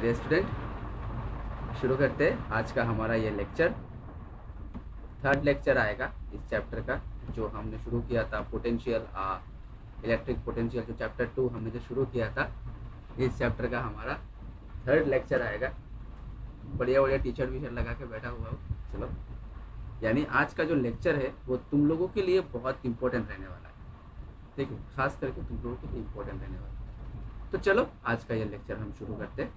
चलिए स्टूडेंट शुरू करते हैं आज का हमारा ये लेक्चर थर्ड लेक्चर आएगा इस चैप्टर का, जो हमने शुरू किया था पोटेंशियल इलेक्ट्रिक पोटेंशियल जो चैप्टर टू हमने जो शुरू किया था, इस चैप्टर का हमारा थर्ड लेक्चर आएगा. बढ़िया बढ़िया टीचर वीचर लगा के बैठा हुआ हो, चलो. यानी आज का जो लेक्चर है, वो तुम लोगों के लिए बहुत इंपॉर्टेंट रहने वाला है. ठीक है खास करके तुम लोगों के लिए इम्पोर्टेंट रहने वाला है. तो चलो, आज का ये लेक्चर हम शुरू करते हैं.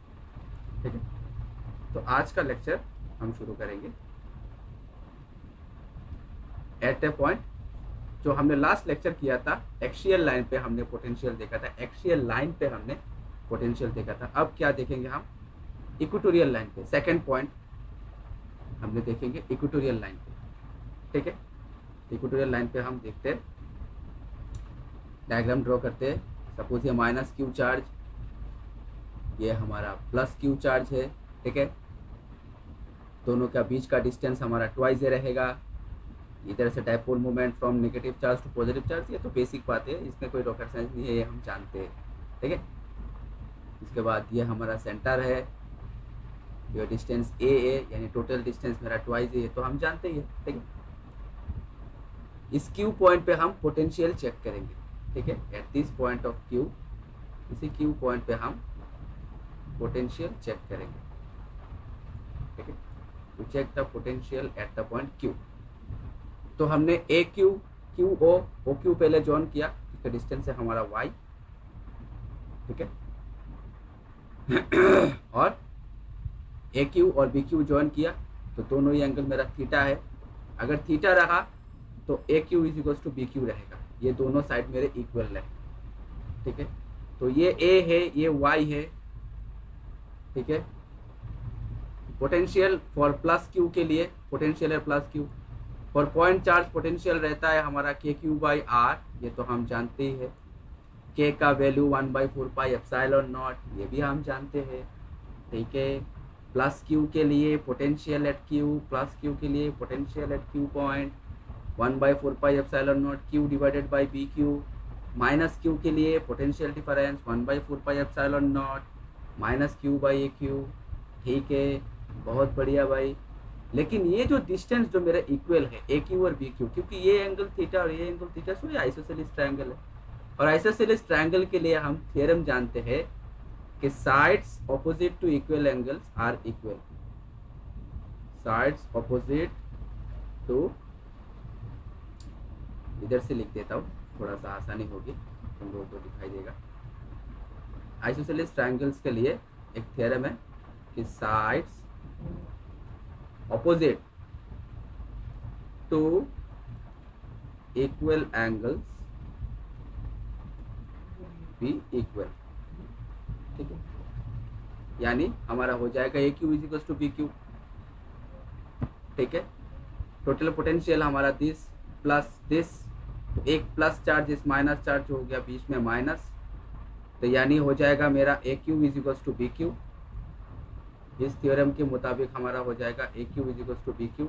ठीक है? तो आज का लेक्चर हम शुरू करेंगे। एट ए पॉइंट जो हमने लास्ट लेक्चर किया था एक्शियल लाइन पे हमने पोटेंशियल देखा था। एक्शियल लाइन पे हमने पोटेंशियल देखा था। अब क्या देखेंगे हम? इक्वेटोरियल लाइन पे। सेकंड पॉइंट हमने देखेंगे इक्वेटोरियल लाइन पे। ठीक है? इक्वेटोरियल लाइन पे हम देखते हैं। डायग्राम ड्रॉ करते हैं। सपोज़ ये माइनस क्यू चार्ज ये हमारा प्लस क्यू चार्ज है, ठीक है? दोनों का बीच का डिस्टेंस हमारा ट्वाइस रहेगा। इधर से dipole movement from negative charge to positive charge ये तो बेसिक बात है, इसमें कोई रॉकेट साइंस नहीं है, ये हम जानते हैं, ठीक है? इसके बाद ये हमारा सेंटर है, ये डिस्टेंस ए ए यानी टोटल डिस्टेंस मेरा ट्वाइस ये तो हम जानते ही है, ठीक है? इस क्यू पॉइंट पे हम पोटेंशियल चेक करेंगे, ठीक है? At this point of Q इसी क्यू पॉइंट पे हम पोटेंशियल चेक करेंगे। ठीक है? To check the potential at the point Q तो हमने A Q Q O O Q पहले ज्वाइन किया इसका डिस्टेंस है हमारा वाई ठीक है? और ए क्यू और बी क्यू ज्वाइन किया तो दोनों ही एंगल मेरा थीटा है। अगर थीटा रहा तो A Q is equal to B Q रहेगा। ये दोनों साइड मेरे इक्वल है। ठीक है? तो ये ए है, ये वाई है ठीक है? पोटेंशियल फॉर प्लस क्यू के लिए पोटेंशियल है plus Q for point charge potential रहता है हमारा के क्यू बाई आर ये तो हम जानते ही। है के का value one by four pi epsilon और नॉट ये भी हम जानते हैं। ठीक है? प्लस क्यू के लिए potential at q plus q के लिए potential at q point one by four pi epsilon not q divided by B q minus q के लिए potential difference one by four pi epsilon not minus q by a q, ठीक है, बहुत बढ़िया भाई। लेकिन ये जो डिस्टेंस जो मेरा इक्वल है ए क्यू और बी क्यू क्योंकि ये एंगल थीटा और ये एंगल थीटा सो ये आइसोसेलिस ट्रायंगल है। और आइसोसेलिस ट्रायंगल के लिए हम थ्योरम जानते हैं कि sides opposite to equal angles are equal sides opposite to इधर से लिख देता हूँ, थोड़ा सा आसानी होगी, तुम लोगों को दिखाई देगा। आइसोसेलिस ट्रायंगल्स के लिए एक थ्योरम है कि sides opposite to equal angles be equal. ठीक है? यानी हमारा हो जाएगा A q is to B q ठीक है? टोटल पोटेंशियल हमारा दिस प्लस दिस एक प्लस चार्ज इस माइनस चार्ज हो गया, बीच में माइनस तो यानी हो जाएगा मेरा A q is to B q इस थ्योरम के मुताबिक हमारा हो जाएगा A q equals to B q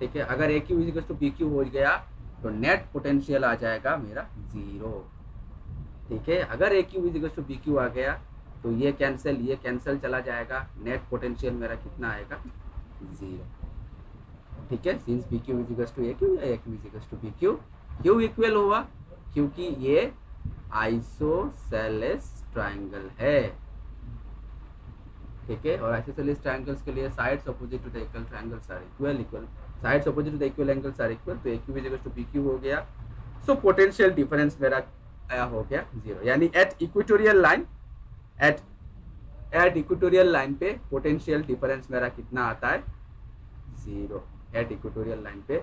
ठीक है? अगर A q equals to B q हो गया तो नेट पोटेंशियल आ जाएगा मेरा ज़ीरो ठीक है? अगर A q equals to B q आ गया तो ये कैंसिल ये कैंसिल चला जाएगा। नेट पोटेंशियल मेरा कितना आएगा? ज़ीरो ठीक है? Since B q equals to A q या A q equals to B q क्यों इक्वल हुआ क्योंकि ये आइसोसेलेस ट्राइंगल है। ठीक है? और आइसोसेलेस ट्रायंगल्स के लिए sides opposite to the equal triangles are equal equal sides opposite to the equal angles are equal तो q is to B q हो गया। सो पोटेंशियल डिफरेंस मेरा आया हो गया ज़ीरो यानी at equatorial line at at equatorial line पे potential difference मेरा कितना आता है? ज़ीरो एट इक्वेटोरियल लाइन पे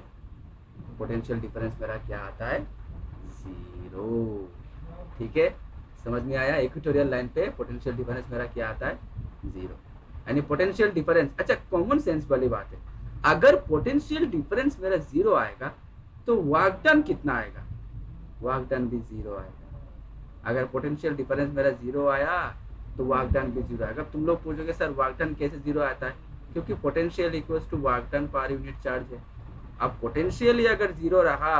पोटेंशियल डिफरेंस मेरा क्या आता है? ज़ीरो ठीक है? समझ में आया? इक्वेटोरियल लाइन पे पोटेंशियल डिफरेंस मेरा क्या आता है? ज़ीरो यानी पोटेंशियल डिफरेंस अच्छा कॉमन सेंस वाली बात है। अगर पोटेंशियल डिफरेंस मेरा ज़ीरो आएगा तो वाकडन कितना आएगा? वाकडन भी ज़ीरो आएगा। अगर पोटेंशियल डिफरेंस मेरा ज़ीरो आया तो वाकडन भी ज़ीरो आएगा। तुम लोग पूछोगे, सर वाकडन कैसे ज़ीरो आता है? क्योंकि potential equals to work done per unit charge है। अब पोटेंशियल ही अगर ज़ीरो रहा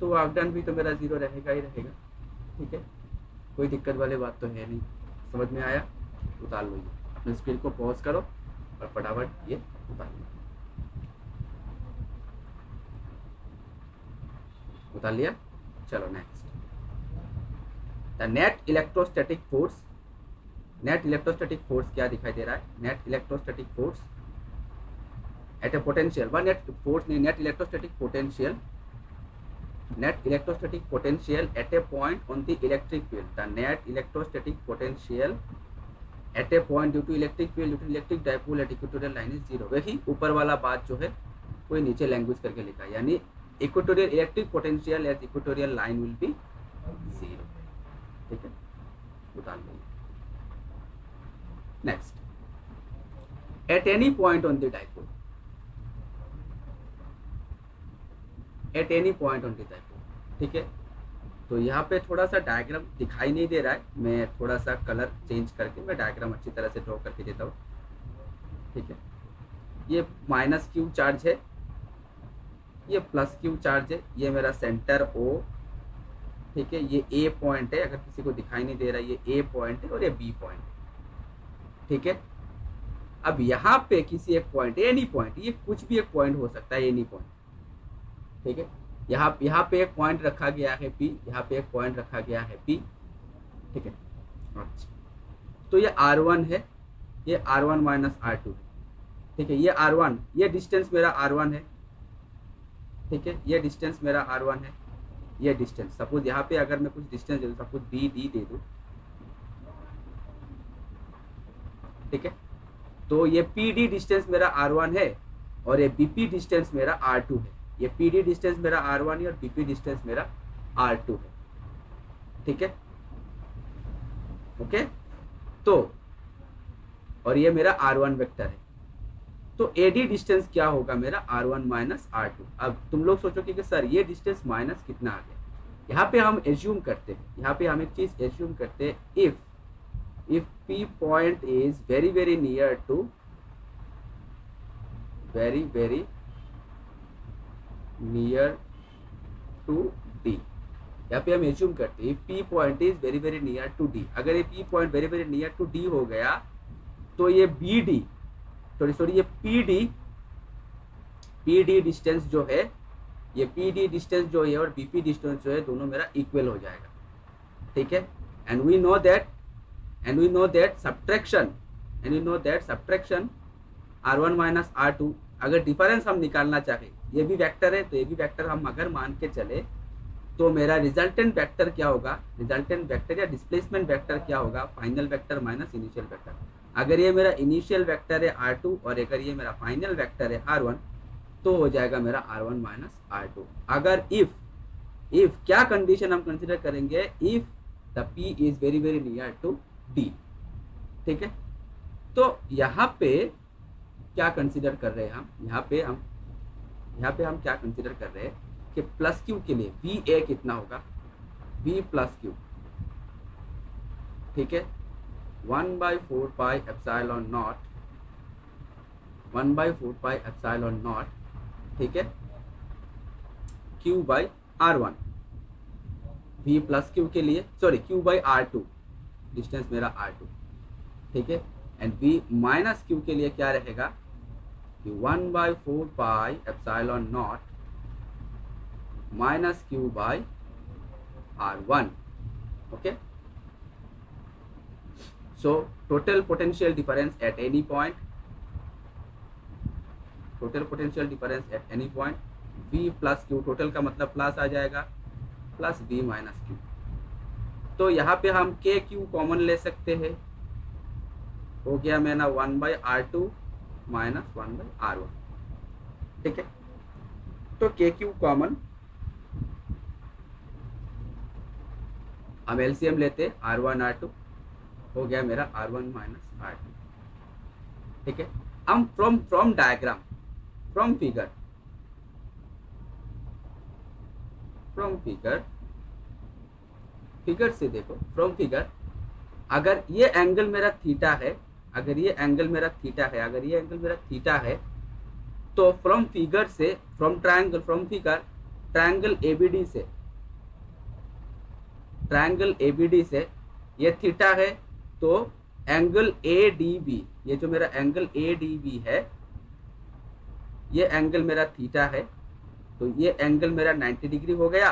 तो वाकडन भी तो मेरा ज़ीरो रहेगा ही रहेगा। ठीक है? कोई दिक्कत वाली बात तो है नहीं। समझ में आया? उतार लो ये। अपने स्क्रीन को पॉज करो और फटाफट ये उतार लो। उतार लिया? चलो next the net electrostatic force net electrostatic force क्या दिखाई दे रहा है? Net electrostatic force at a potential व net force net electrostatic potential net electrostatic potential at a point on the electric field the net electrostatic potential at a point due to electric field due to electric dipole at equatorial line is zero वही ऊपर वाला बात जो है, कोई नीचे language करके लिखा यानी equatorial electric potential at equatorial line will be zero ठीक है? उदाहरण next at any point on the dipole at any point on dipole ठीक है? तो यहाँ पे थोड़ा सा डायग्राम दिखाई नहीं दे रहा है। मैं थोड़ा सा कलर चेंज करके मैं डायग्राम अच्छी तरह से ड्रॉ करके देता हूँ। ठीक है? ये माइनस क्यू चार्ज है। ये प्लस क्यू चार्ज है। ये मेरा सेंटर ओ ठीक है? ये ए पॉइंट है। अगर किसी को दिखाई नहीं दे रहा ये ए पॉइंट है और ये बी पॉइंट है। ठीक है? अब यहाँ पे किसी एक पॉइंट एनी पॉइंट ये कुछ भी एक पॉइंट हो सकता है एनी पॉइंट ठीक है? यहाँ यहाँ पे एक पॉइंट रखा गया है पी यहाँ पे एक पॉइंट रखा गया है पी ठीक है? अच्छा। तो ये आर वन है, ये r one minus r two है, ठीक है? ये आर वन ये डिस्टेंस मेरा आर वन है, ठीक है? ये डिस्टेंस मेरा आर वन है, ये डिस्टेंस सपोज़ यहाँ पे अगर मैं कुछ डिस्टेंस दे दूँ सपोज़ डी डी दे दूँ, ठीक है? तो ये पी डी डिस्टेंस मेरा आर वन है और ये बीपी डिस्टेंस मेरा आर टू है। ये पी डी डिस्टेंस मेरा आर वन है और बीपी डिस्टेंस मेरा आर टू है। ठीक है? ओके तो और ये मेरा आर वन वेक्टर है। तो एडी डिस्टेंस क्या होगा मेरा? R one minus r two अब तुम लोग सोचोगे कि सर, ये डिस्टेंस माइनस कितना आ गया? यहाँ पे हम एज्यूम करते हैं। यहाँ पे हम एक चीज़ एज्यूम करते हैं। If if p point is very very near to very very near to d. यहाँ पे हम एज्यूम करते हैं, p point is very very near to d. अगर ये p point very very near to d हो गया तो ये बी डी सॉरी सॉरी ये P D P D distance जो है, ये पी डी डिस्टेंस जो है और बीपी डिस्टेंस जो है, दोनों मेरा इक्वल हो जाएगा। ठीक है? And we know that and we know that subtraction, and we know that subtraction r1 minus r2 अगर डिफरेंस हम निकालना चाहे ये भी वेक्टर है तो ये भी वेक्टर हम अगर मान के चले तो मेरा रिजल्टेंट वेक्टर क्या होगा? रिजल्टेंट वेक्टर या डिस्प्लेसमेंट वेक्टर क्या होगा? Final vector minus initial vector अगर ये मेरा इनिशियल वेक्टर है आर टू और अगर ये मेरा फाइनल वेक्टर है आर वन तो हो जाएगा मेरा r one minus r two अगर इफ़ इफ़ क्या कंडीशन हम कंसिडर करेंगे? If the P is very very near to D ठीक है? तो यहाँ पे क्या कंसिडर कर रहे हैं हम? यहाँ पे हम यहाँ पे हम क्या कंसिडर कर रहे हैं कि प्लस क्यू के लिए वी ए कितना होगा? वी प्लस क्यू ठीक है? One by four pi epsilon not one by four pi epsilon not ठीक है? Q by r one V plus q के लिए sorry q by r two distance मेरा आर टू ठीक है? एंड बी माइनस क्यू के लिए क्या रहेगा? कि one by four pi epsilon not minus q by r one okay so total potential difference at any point total potential difference at any point v plus q total का मतलब plus आ जाएगा plus v minus q तो यहाँ पे हम k Q common ले सकते हैं। हो गया मेरा one by r two minus one by r one. ठीक है? तो के क्यू कॉमन हम एलसीएम लेते आर वन आर टू हो गया मेरा r one minus r two ठीक है? हम from from diagram from figure from figure figure से देखो फ्रॉम फिगर अगर ये एंगल मेरा थीटा है अगर ये एंगल मेरा थीटा है, अगर ये एंगल मेरा थीटा है तो फ्रॉम फिगर से from triangle from figure triangle ABD से ट्रायंगल एबीडी से ये थीटा है तो एंगल ए डी बी ये जो मेरा एंगल ए डी बी है, ये एंगल मेरा थीटा है तो ये एंगल मेरा 90 डिग्री हो गया,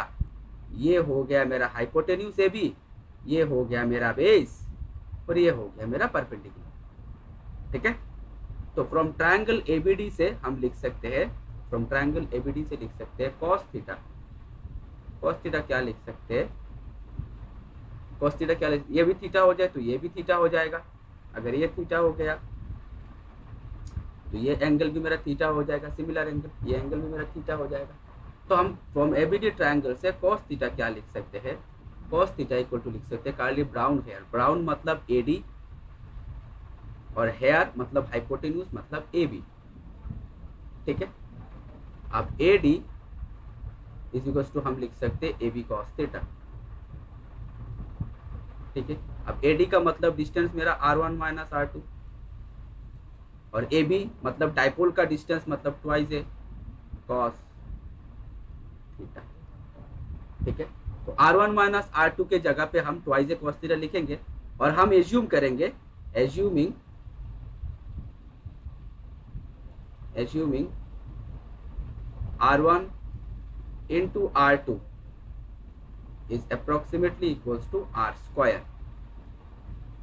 ये हो गया मेरा हाइपोटेन्यूस ए बी ये हो गया मेरा बेस और ये हो गया मेरा परपेंडिकुलर ठीक है? तो फ्रॉम ट्रायंगल एबीडी से हम लिख सकते हैं फ्रॉम ट्रायंगल एबीडी से लिख सकते हैं कॉस थीटा कॉस थीटा क्या लिख सकते हैं? कॉस थीटा क्या ये भी थीटा हो जाए तो ये भी थीटा हो जाएगा। अगर ये थीटा हो गया तो ये एंगल भी मेरा थीटा हो जाएगा सिमिलर एंगल ये एंगल भी मेरा थीटा हो जाएगा। तो हम फ्रॉम एबीडी ट्रायंगल से कॉस थीटा क्या लिख सकते हैं? कॉस थीटा इक्वल टू लिख सकते हैं कार्ली ब्राउन हेयर ब्राउन मतलब एडी और हेयर मतलब हाइपोटेन्यूस मतलब ए बी ठीक है? अब A D is equal to हम लिख सकते ए बी कॉस थीटा ठीक है? अब ए डी का मतलब डिस्टेंस मेरा r one minus r two और ए बी मतलब डाइपोल का डिस्टेंस मतलब ट्वाइस ए कॉस थीटा ठीक है? तो r one minus r two के जगह पे हम ट्वाइस ए कॉस थीटा लिखेंगे और हम एज्यूम करेंगे assuming assuming r one into r two is approximately equals to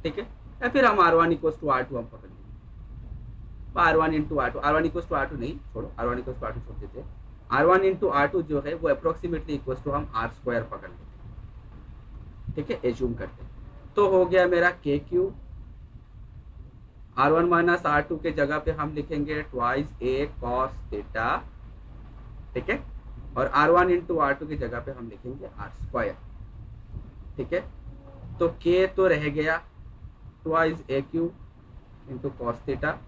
ठीक है? या फिर हम आर इक्वल्स टू आर हम पकड़ लेंगे। R one into r two r one equals to r two नहीं, छोड़ो r one equals to r two छोड़ देते r one into r two जो है, वो अप्रोक्सीमेटली इक्वल्स टू हम आर स्क्वायर पकड़ लेते ठीक है? एज्यूम करते तो हो गया मेरा k q r one minus r two के जगह पे हम लिखेंगे ट्वाइस ए कॉस थीटा ठीक है? और r one into r two की जगह पे हम लिखेंगे आर स्क्वायर ठीक है? तो के तो रह गया twice a q into cos theta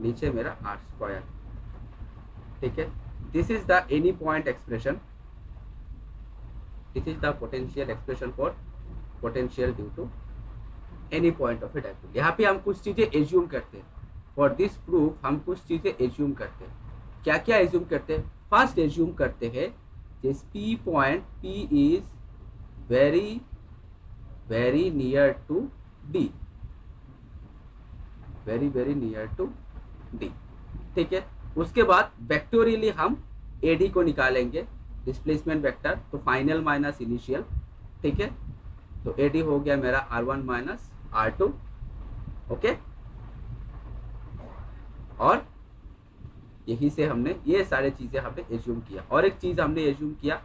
नीचे मेरा आर स्क्वायर ठीक है? This is the any point expression this is the potential expression for potential due to any point of a dipole यहाँ पे हम कुछ चीज़ें एज्यूम करते हैं। फॉर दिस प्रूफ हम कुछ चीज़ें एज्यूम करते हैं। क्या क्या एज्यूम करते हैं? फ़र्स्ट एज्यूम करते हैं this P point P is very very near to D very very near to D ठीक है? उसके बाद वेक्टोरियली हम ए डी को निकालेंगे। डिस्प्लेसमेंट वेक्टर तो फाइनल माइनस इनिशियल ठीक है? तो ए डी हो गया मेरा r one minus r two okay और यही से हमने ये सारे चीज़ें हमने एज्यूम किया। और एक चीज़ हमने एज्यूम किया,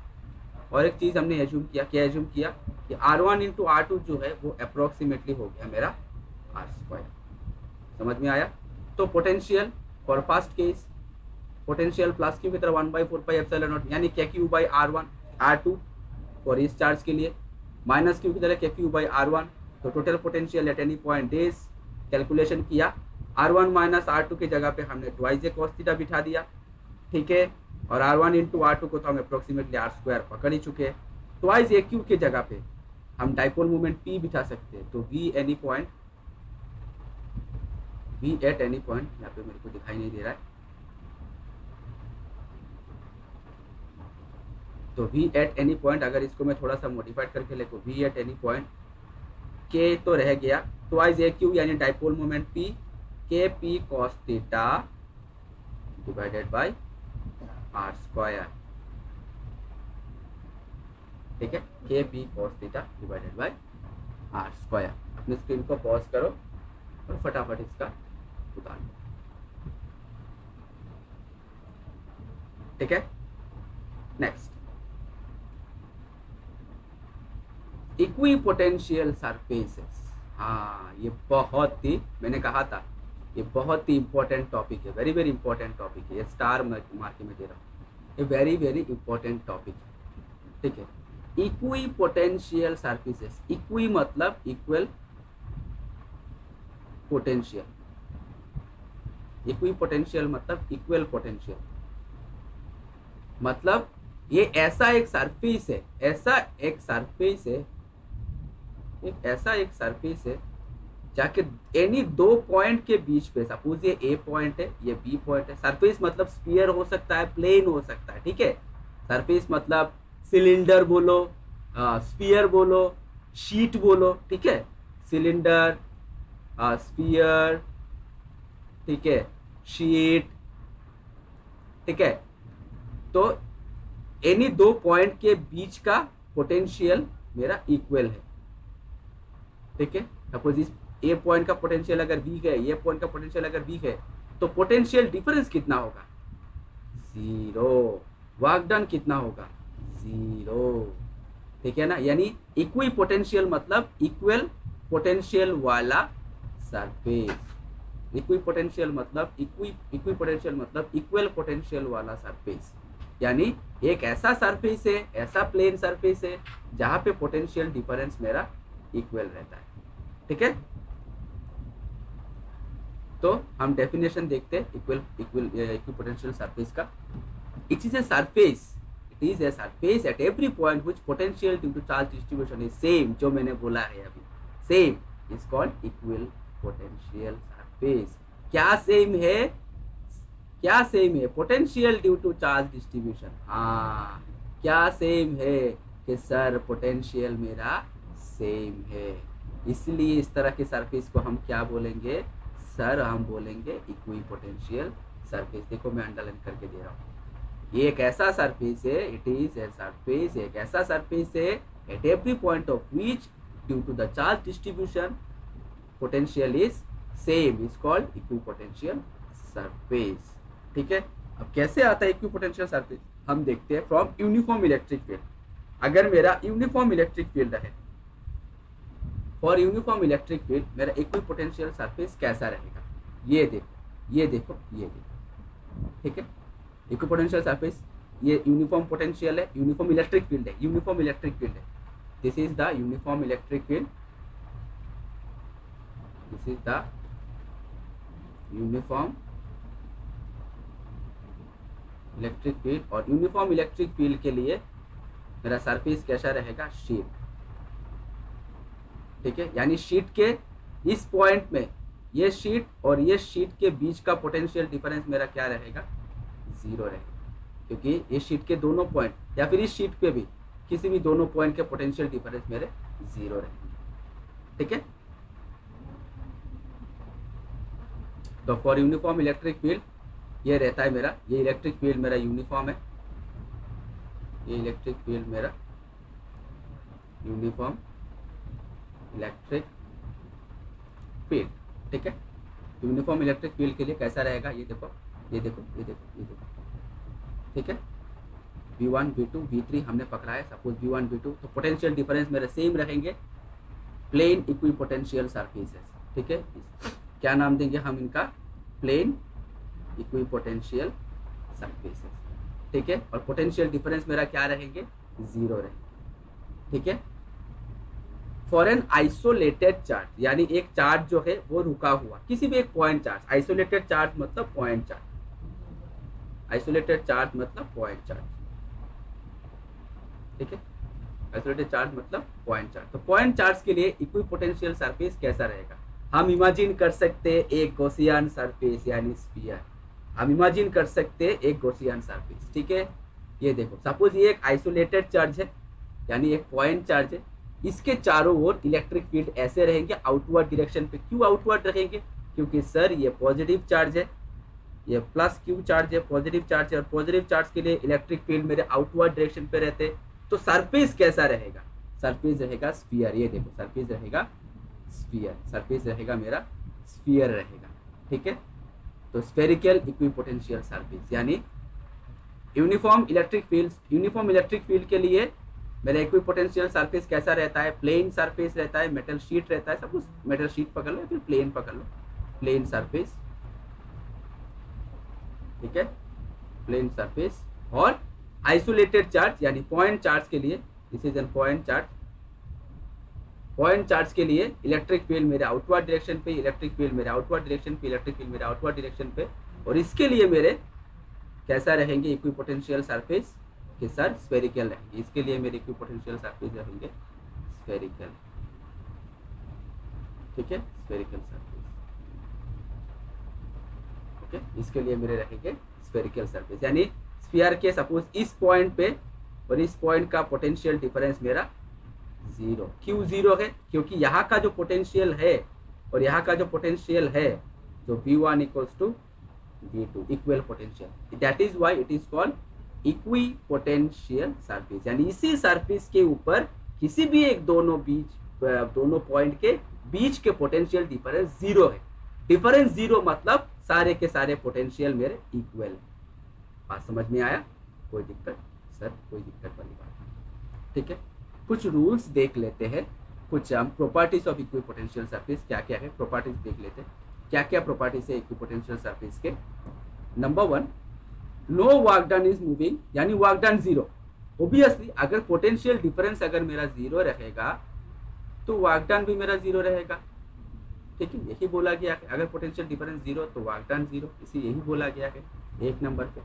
और एक चीज़ हमने एज्यूम किया, क्या एज्यूम किया? कि r one into r two जो है वो अप्रोक्सीमेटली हो गया मेरा आर स्क्वायर समझ में आया? तो potential for first case potential plus q की तरह one by four pi epsilon not यानी k q by r one r two for इस चार्ज के लिए माइनस क्यू की तरह k q by r one तो total potential at any point days calculation किया। R one minus r two की जगह पे हमने ट्वाइज ए कॉस्टिटा बिठा दिया। ठीक है? और r one into r two को तो हम अप्रोक्सीमेटली आर स्क्वायर पकड़ ही चुके हैं। ट्वाइज ए क्यू की जगह पे हम डाइपोल मूवमेंट पी बिठा सकते हैं। तो V any point V at any point यहाँ पे मेरे को दिखाई नहीं दे रहा है। तो वी एट एनी पॉइंट अगर इसको मैं थोड़ा सा मॉडिफाइड करके ले तो वी एट एनी पॉइंट के तो रह गया। ट्वाइज ए क्यू यानी dipole moment P k P cos theta divided by r square ठीक है? K P cos theta divided by r square अपने स्क्रीन को पॉज करो और फटाफट इसका उतार लो। ठीक है? नेक्स्ट इक्वी पोटेंशियल सरफेसेस हाँ ये बहुत ही, मैंने कहा था, ये बहुत ही इंपॉर्टेंट टॉपिक है वेरी वेरी इंपॉर्टेंट टॉपिक है, ये स्टार मार्क में दे रहा हूँ। ये वेरी वेरी इंपॉर्टेंट टॉपिक है, ठीक है? इक्वी पोटेंशियल सरफेसेस इक्वी मतलब इक्वल पोटेंशियल इक्वी पोटेंशियल मतलब इक्वल पोटेंशियल मतलब ये ऐसा एक सरफेस है, ऐसा एक सरफेस है एक ऐसा एक सरफेस है जाके एनी दो पॉइंट के बीच पे सपोज़ ये ए पॉइंट है, ये बी पॉइंट है सरफेस मतलब स्पीयर हो सकता है प्लेन हो सकता है, ठीक है? सरफेस मतलब सिलेंडर बोलो स्पीयर बोलो शीट बोलो, ठीक है? सिलेंडर स्पीयर ठीक है? शीट ठीक है? तो एनी दो पॉइंट के बीच का पोटेंशियल मेरा इक्वल है। ठीक है? सपोज़ इस ए पॉइंट का पोटेंशियल अगर वीक है ये पॉइंट का पोटेंशियल अगर वीक है तो पोटेंशियल डिफरेंस कितना होगा? ज़ीरो वर्क डन कितना होगा? ज़ीरो ठीक है ना? यानी इक्वी पोटेंशियल मतलब इक्वल पोटेंशियल वाला सरफेस इक्वी पोटेंशियल मतलब इक्वी इक्वी पोटेंशियल मतलब इक्वल पोटेंशियल वाला सरफेस यानी एक ऐसा सरफेस है, ऐसा प्लेन सरफेस है, जहाँ पे पोटेंशियल डिफरेंस मेरा इक्वल रहता है। ठीक है? तो हम डेफिनेशन देखते हैं equal equal equal potential surface का। It is a surface it is a surface at every point which potential due to charge distribution is same जो मैंने बोला है अभी। Same is called equal potential surface क्या same है? क्या same है? Potential due to charge distribution हाँ। क्या सेम है? कि सर पोटेंशियल मेरा सेम है। इसलिए इस तरह के सरफेस को हम क्या बोलेंगे? सर हम बोलेंगे इक्वी पोटेंशियल सरफेस देखो मैं अंडरलाइन करके दे रहा हूँ। ये एक ऐसा सरफेस है इट इज़ ए सरफेस एक ऐसा सरफेस है at every point of which due to the charge distribution potential is same is called equipotential surface ठीक है? अब कैसे आता है इक्वी पोटेंशियल सरफेस हम देखते हैं फ्रॉम यूनिफॉर्म इलेक्ट्रिक फ़ील्ड अगर मेरा यूनिफॉर्म इलेक्ट्रिक फ़ील्ड है फॉर यूनिफॉर्म इलेक्ट्रिक फ़ील्ड मेरा इक्वी पोटेंशियल सरफेस कैसा रहेगा? ये देखो ये देखो ये देखो। ठीक है? इक्वी पोटेंशियल सरफेस ये यूनिफॉर्म पोटेंशियल है यूनिफॉर्म इलेक्ट्रिक फ़ील्ड है यूनिफॉर्म इलेक्ट्रिक फ़ील्ड है। This is the uniform electric field this is the uniform electric field और यूनिफॉर्म इलेक्ट्रिक फ़ील्ड के लिए मेरा सरफेस कैसा रहेगा? शीट ठीक है? यानी शीट के इस पॉइंट में, ये शीट और ये शीट के बीच का पोटेंशियल डिफरेंस मेरा क्या रहेगा? ज़ीरो रहेगा। क्योंकि ये शीट के दोनों पॉइंट या फिर इस शीट पे भी, किसी भी दोनों पॉइंट के पोटेंशियल डिफरेंस मेरे ज़ीरो रहेंगे। ठीक है? तो फॉर यूनिफॉर्म इलेक्ट्रिक फ़ील्ड ये रहता है मेरा, ये इलेक्ट्रिक फ़ील्ड मेरा यूनिफॉर्म है। ये इलेक्ट्रिक फ़ील्ड मेरा यूनिफॉर्म इलेक्ट्रिक फ़ील्ड, ठीक है? यूनिफॉर्म इलेक्ट्रिक फ़ील्ड के लिए कैसा रहेगा? ये देखो ये देखो ये देखो ये देखो, ठीक है? V one V two V three हमने पकड़ा है suppose V one V two तो पोटेंशियल डिफरेंस मेरे सेम रहेंगे प्लेन इक्वी पोटेंशियल सरफेसेस ठीक है? क्या नाम देंगे हम इनका? प्लेन इक्वी पोटेंशियल सरफेसेस ठीक है? और पोटेंशियल डिफरेंस मेरा क्या रहेंगे? ज़ीरो रहेंगे, ठीक है? फॉर एन आइसोलेटेड चार्ज यानी एक चार्ज जो है, वो रुका हुआ। किसी भी एक पॉइंट चार्ज आइसोलेटेड चार्ज मतलब पॉइंट चार्ज आइसोलेटेड चार्ज मतलब पॉइंट चार्ज ठीक है? आइसोलेटेड चार्ज मतलब पॉइंट चार्ज तो पॉइंट चार्ज के लिए इक्वी पोटेंशियल सरफेस कैसा रहेगा? हम इमेजिन कर सकते हैं एक गोसियान सरफेस यानी स्फीयर हम इमेजिन कर सकते हैं एक गोसियान सरफेस ठीक है? ये देखो सपोज़ ये एक आइसोलेटेड चार्ज है, यानी एक पॉइंट चार्ज है। इसके चारों ओर इलेक्ट्रिक फ़ील्ड ऐसे रहेंगे आउटवर्ड डिरेक्शन पे क्यों आउटवर्ड रहेंगे? क्योंकि सर ये पॉजिटिव चार्ज है, ये प्लस क्यू चार्ज है? पॉजिटिव चार्ज है और पॉजिटिव चार्ज के लिए इलेक्ट्रिक फ़ील्ड मेरे आउटवर्ड डायरेक्शन पे रहते हैं। तो सरफेस कैसा रहेगा? सरफेस रहेगा स्पीयर ये देखो सरफेस रहेगा स्पीयर सरफेस रहेगा मेरा स्पीयर रहेगा, ठीक है? तो स्पेरिकल इक्विपोटेंशियल सरफेस यानी uniform electric field uniform electric field के लिए मेरा इक्विपोटेंशियल सरफेस कैसा रहता है? प्लेन सरफेस रहता है मेटल शीट रहता है सब कुछ मेटल शीट पकड़ लो या फिर प्लेन पकड़ लो। प्लेन सरफेस ठीक है? प्लेन सरफेस और आइसोलेटेड चार्ज यानी पॉइंट चार्ज के लिए this is an point charge point charge के लिए इलेक्ट्रिक फ़ील्ड मेरे आउटवर्ड डायरेक्शन पे इलेक्ट्रिक फ़ील्ड मेरे आउटवर्ड डायरेक्शन पे इलेक्ट्रिक फ़ील्ड मेरे आउटवर्ड डायरेक्शन पे। और इसके लिए मेरे कैसा रहेंगे इक्वी पोटेंशियल सरफेस के साथ स्पेरिकल रहेंगे इसके लिए मेरे इक्वी पोटेंशियल सरफेस रहेंगे स्पेरिकल ठीक है? स्पेरिकल सरफेस ओके इसके लिए मेरे रहेंगे स्पेरिकल सरफेस यानी स्फीयर के सपोज़ इस पॉइंट पे और इस पॉइंट का पोटेंशियल डिफरेंस मेरा ज़ीरो क्यों ज़ीरो है? क्योंकि यहाँ का जो पोटेंशियल है और यहाँ का जो पोटेंशियल है तो V one equals to V two equal potential that is why it is called equipotential surface यानी इसी सरफेस के ऊपर किसी भी एक दोनों बीच दोनों पॉइंट के बीच के पोटेंशियल डिफरेंस ज़ीरो है। डिफरेंस ज़ीरो मतलब सारे के सारे पोटेंशियल मेरे इक्वल है। बात समझ में आया? कोई दिक्कत? सर, कोई दिक्कत वाली बात नहीं। ठीक है? कुछ रूल्स देख लेते हैं। कुछ, हम properties of equi potential surface क्या क्या है? प्रॉपर्टीज़ देख लेते हैं। क्या क्या प्रॉपर्टीज़ है इक्वी पोटेंशियल सरफेस के? Number one no work done is moving यानी वर्क डन ज़ीरो ओबियसली अगर पोटेंशियल डिफरेंस अगर मेरा ज़ीरो रहेगा तो वर्क डन भी मेरा ज़ीरो रहेगा। ठीक है, यही बोला गया है। अगर पोटेंशियल डिफरेंस ज़ीरो तो वर्क डन ज़ीरो इसी यही बोला गया है, एक नंबर पे।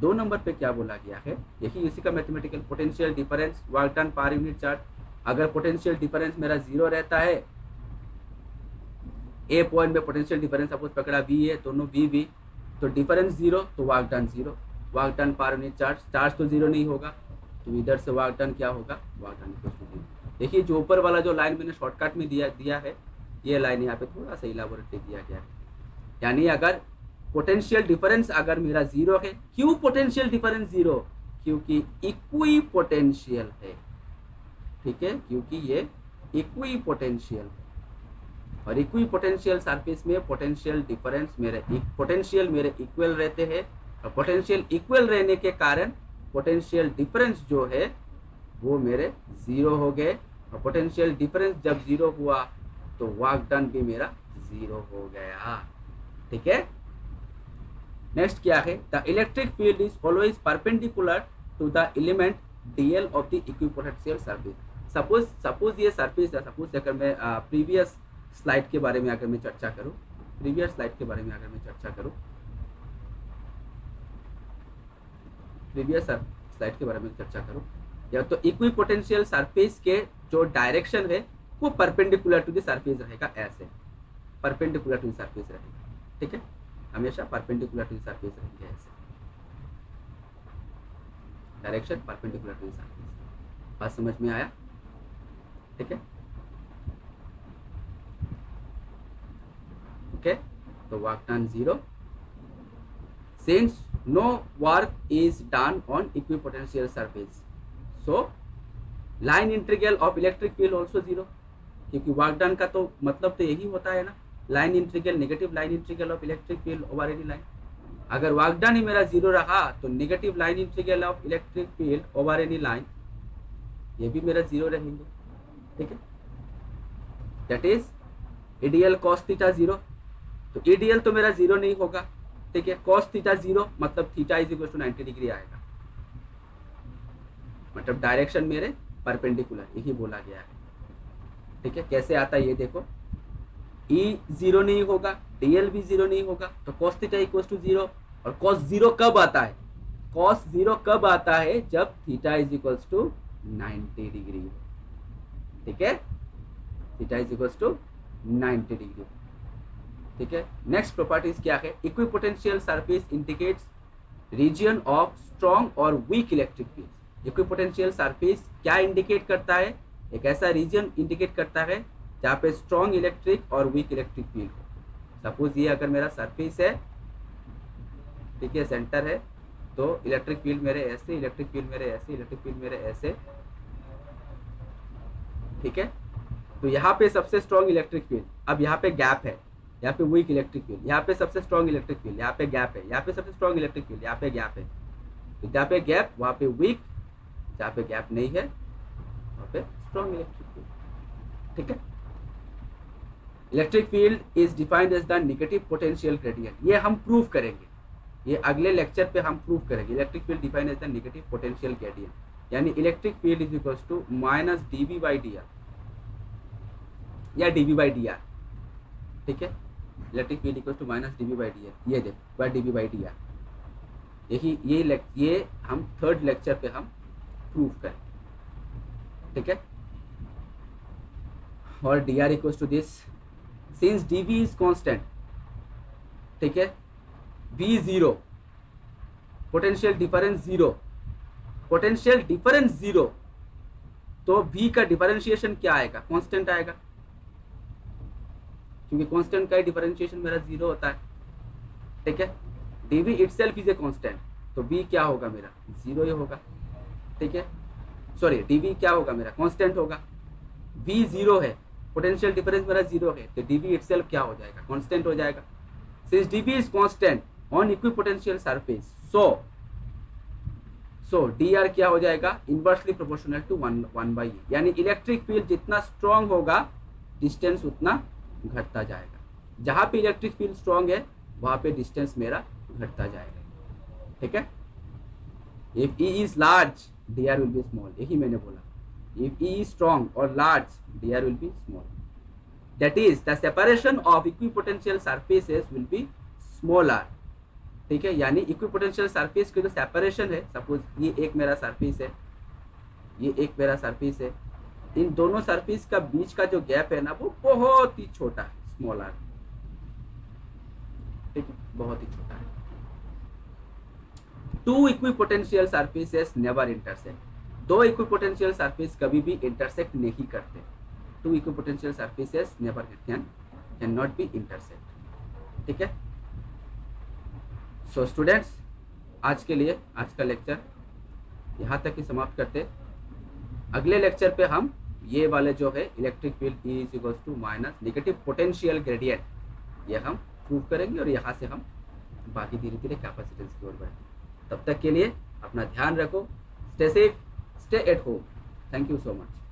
दो नंबर पे क्या बोला गया है? यही इसी का mathematical potential difference work done per unit charge अगर पोटेंशियल डिफरेंस मेरा ज़ीरो रहता है ए पॉइंट में पोटेंशियल डिफरेंस सपोज़ पकड़ा वी है दोनों वी वी तो डिफरेंस ज़ीरो तो work done zero work done per unit charge charge तो ज़ीरो नहीं होगा। तो इधर से वर्क डन क्या होगा? वर्क डन ज़ीरो देखिए, जो ऊपर वाला जो लाइन मैंने शॉर्टकट में दिया दिया है, ये लाइन यहाँ पे थोड़ा सा इलाबोरेटली दिया गया है। यानी अगर पोटेंशियल डिफरेंस अगर मेरा ज़ीरो है, क्यों पोटेंशियल डिफरेंस ज़ीरो क्योंकि इक्वी पोटेंशियल है। ठीक है? क्योंकि ये इक्वी पोटेंशियल है। और इक्वी पोटेंशियल सरफेस में पोटेंशियल डिफरेंस मेरे पोटेंशियल मेरे इक्वल रहते हैं। और पोटेंशियल इक्वल रहने के कारण पोटेंशियल डिफरेंस जो है, वो मेरे ज़ीरो हो गए। और पोटेंशियल डिफरेंस जब ज़ीरो हुआ तो वर्क डन भी मेरा ज़ीरो हो गया। ठीक है? नेक्स्ट क्या है? The electric field is always perpendicular to the element dl of the equipotential surface suppose suppose ये सरफेस है सपोज़ अगर मैं प्रीवियस स्लाइड के बारे में अगर मैं चर्चा करूँ। प्रीवियस स्लाइड के बारे में अगर मैं चर्चा करूँ। प्रीवियस स्लाइड के बारे में चर्चा करूँ। या तो इक्वी पोटेंशियल सरफेस के जो डायरेक्शन है, वो परपेंडिकुलर टू द सरफेस रहेगा, ऐसे। परपेंडिकुलर टू सरफेस रहेगा, ठीक है? हमेशा परपेंडिकुलर टू सरफेस रहेंगे ऐसे। डायरेक्शन परपेंडिकुलर टू सरफेस बात समझ में आया? ठीक है? ओके तो work done zero since no work is done on equipotential surface, so line integral of electric field also zero. क्योंकि वर्क डन का तो मतलब तो यही होता है ना line integral negative line integral of electric field over any line अगर वर्क डन ही मेरा ज़ीरो रहा तो negative line integral of electric field over any line ये भी मेरा ज़ीरो रहेंगे। ठीक है? That is E dl cos theta zero तो इडियल तो मेरा ज़ीरो नहीं होगा, ठीक है? कॉस थीटा ज़ीरो मतलब theta is equal to ninety degree आएगा। मतलब डायरेक्शन मेरे परपेंडिकुलर यही बोला गया है। ठीक है? कैसे आता है ये देखो? ई e ज़ीरो नहीं होगा डीएल भी ज़ीरो नहीं होगा तो cos theta equal to zero और कॉस ज़ीरो कब आता है? कॉस ज़ीरो कब आता है जब theta is equal to 90 degree ठीक है? Theta is equal to 90 degree ठीक है? नेक्स्ट प्रॉपर्टीज़ क्या है? Equipotential surface indicates region of strong और weak electric field equipotential surface क्या इंडिकेट करता है? एक ऐसा रीजन इंडिकेट करता है जहाँ पे स्ट्रॉन्ग इलेक्ट्रिक और वीक इलेक्ट्रिक फ़ील्ड हो। सपोज़ ये अगर मेरा सरफेस है, ठीक है सेंटर है तो इलेक्ट्रिक फ़ील्ड मेरे ऐसे इलेक्ट्रिक फ़ील्ड मेरे ऐसे इलेक्ट्रिक फ़ील्ड मेरे ऐसे, ठीक है? तो यहाँ पे सबसे स्ट्रॉन्ग इलेक्ट्रिक फ़ील्ड अब यहाँ पे गैप है। यहाँ पे वीक इलेक्ट्रिक फ़ील्ड यहाँ पे सबसे स्ट्रॉन्ग इलेक्ट्रिक फ़ील्ड यहाँ पे गैप है, यहाँ पे सबसे स्ट्रॉन्ग इलेक्ट्रिक फ़ील्ड यहाँ पे गैप है। तो जहाँ पे गैप वहाँ पे वीक जहाँ पे गैप नहीं है, वहाँ पे स्ट्रॉन्ग इलेक्ट्रिक फ़ील्ड ठीक है? Electric field is defined as the negative potential gradient ये हम प्रूव करेंगे। ये अगले लेक्चर पे हम प्रूव करेंगे। Electric field defined as the negative potential gradient यानी electric field is equal to minus d V by d r या d V by d r ठीक है? Electric field equal to minus d V by d r ये देखो by d V by d r यही ये ये हम third lecture पे हम प्रूव करें। ठीक है? और d r equal to this since d V is constant ठीक है? V zero potential difference zero potential difference zero तो v का डिफरेंशिएशन क्या आएगा? कांस्टेंट आएगा। क्योंकि कांस्टेंट का डिफरेंशिएशन मेरा ज़ीरो होता है। ठीक है? dv itself is a constant तो v क्या होगा मेरा? ज़ीरो ही होगा। ठीक है? सॉरी dv क्या होगा मेरा? कांस्टेंट होगा। V ज़ीरो है। पोटेंशियल डिफरेंस मेरा ज़ीरो है। तो dv इटसेल्फ क्या हो जाएगा? कांस्टेंट हो जाएगा। Since dv is constant on equipotential surface so so d r क्या हो जाएगा? Inversely proportional to one one by यानी इलेक्ट्रिक फ़ील्ड जितना स्ट्रांग होगा डिस्टेंस उतना घटता जाएगा। जहाँ पे इलेक्ट्रिक फ़ील्ड स्ट्रांग है, वहाँ पे डिस्टेंस मेरा घटता जाएगा। ठीक है? If E is large d r will be small यही मैंने बोला। इफ़ ई इज़ स्ट्रांग और large d r will be small that is the separation of equipotential surfaces will be smaller ठीक है? यानी इक्विपोटेंशियल सरफेस की जो separation है सपोज़ ये एक मेरा सरफेस है, ये एक मेरा सरफेस है इन दोनों सरफेस का बीच का जो गैप है ना वो बहुत ही छोटा है स्मॉलर ठीक है बहुत ही छोटा है। Two equipotential surfaces never intersect दो इक्विपोटेंशियल सरफेस कभी भी इंटरसेक्ट नहीं करते। Two equipotential surfaces never can can not be intersect ठीक है? सो so, स्टूडेंट्स आज के लिए आज का लेक्चर यहाँ तक ही समाप्त करते अगले लेक्चर पे हम ये वाले जो है electric field E is equals to minus negative potential gradient ये हम प्रूव करेंगे और यहाँ से हम बाकी धीरे धीरे कैपेसिटेंस की ओर बढ़ेंगे। तब तक के लिए अपना ध्यान रखो stay safe stay at home thank you so much